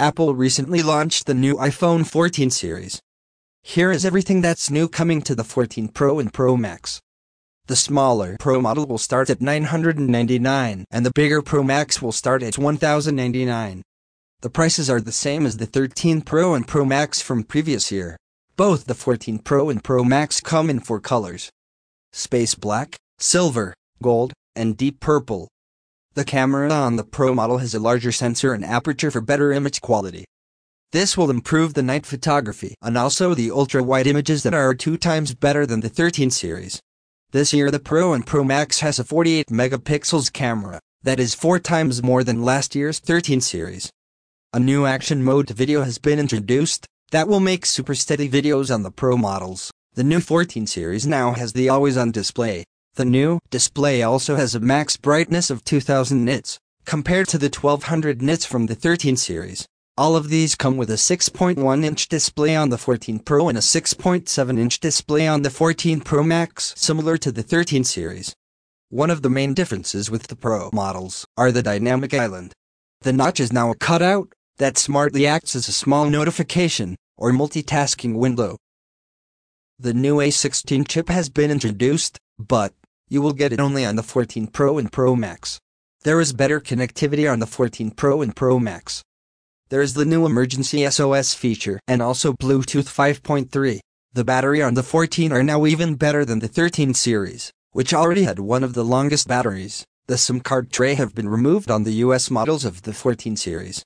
Apple recently launched the new iPhone 14 series. Here is everything that's new coming to the 14 Pro and Pro Max. The smaller Pro model will start at 999 and the bigger Pro Max will start at 1,099. The prices are the same as the 13 Pro and Pro Max from previous year. Both the 14 Pro and Pro Max come in four colors. Space Black, Silver, Gold, and Deep Purple. The camera on the Pro model has a larger sensor and aperture for better image quality. This will improve the night photography and also the ultra-wide images that are two times better than the 13 series. This year the Pro and Pro Max has a 48 megapixels camera, that is four times more than last year's 13 series. A new action mode video has been introduced, that will make super steady videos on the Pro models. The new 14 series now has the always-on display, the new display also has a max brightness of 2000 nits, compared to the 1200 nits from the 13 series. All of these come with a 6.1-inch display on the 14 Pro and a 6.7-inch display on the 14 Pro Max, similar to the 13 series. One of the main differences with the Pro models are the dynamic island. The notch is now a cutout that smartly acts as a small notification or multitasking window. The new A16 chip has been introduced, but you will get it only on the 14 Pro and Pro Max. There is better connectivity on the 14 Pro and Pro Max. There is the new emergency SOS feature and also Bluetooth 5.3. The battery on the 14 are now even better than the 13 series, which already had one of the longest batteries. The SIM card tray have been removed on the US models of the 14 series.